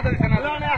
Plata de Sanabria.